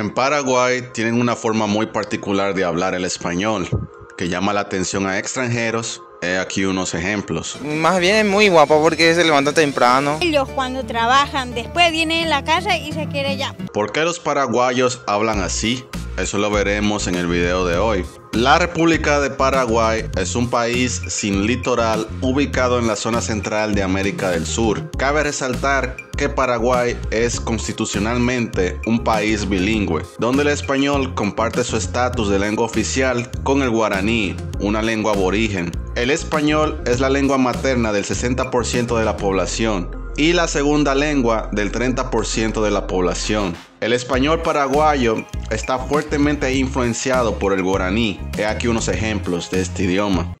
En Paraguay tienen una forma muy particular de hablar el español, que llama la atención a extranjeros. He aquí unos ejemplos. Más bien es muy guapo porque se levanta temprano. Ellos cuando trabajan, después vienen a la casa y se quiere ya. ¿Por qué los paraguayos hablan así? Eso lo veremos en el video de hoy. La República de Paraguay es un país sin litoral ubicado en la zona central de América del Sur. Cabe resaltar que Paraguay es constitucionalmente un país bilingüe, donde el español comparte su estatus de lengua oficial con el guaraní, una lengua aborigen. El español es la lengua materna del 60% de la población y la segunda lengua del 30% de la población. El español paraguayo está fuertemente influenciado por el guaraní. He aquí unos ejemplos de este idioma.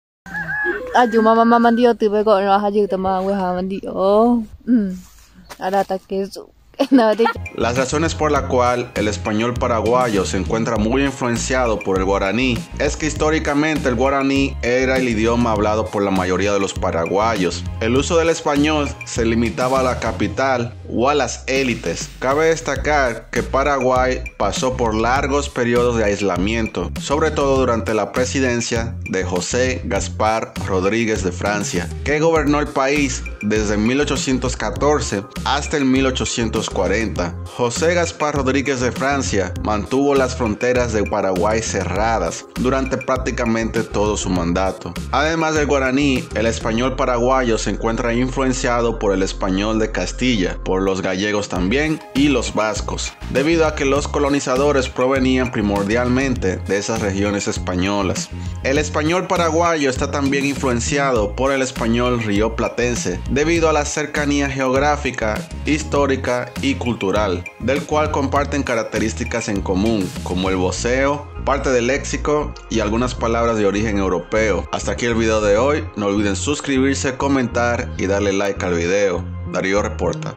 Las razones por la cual el español paraguayo se encuentra muy influenciado por el guaraní es que históricamente el guaraní era el idioma hablado por la mayoría de los paraguayos. El uso del español se limitaba a la capital o a las élites. Cabe destacar que Paraguay pasó por largos periodos de aislamiento, sobre todo durante la presidencia de José Gaspar Rodríguez de Francia, que gobernó el país desde 1814 hasta el 1840. José Gaspar Rodríguez de Francia mantuvo las fronteras de Paraguay cerradas durante prácticamente todo su mandato. Además del guaraní, el español paraguayo se encuentra influenciado por el español de Castilla, los gallegos también y los vascos, debido a que los colonizadores provenían primordialmente de esas regiones españolas. El español paraguayo está también influenciado por el español rioplatense, debido a la cercanía geográfica, histórica y cultural, del cual comparten características en común, como el voceo, parte del léxico y algunas palabras de origen europeo. Hasta aquí el video de hoy, no olviden suscribirse, comentar y darle like al video. Darío reporta.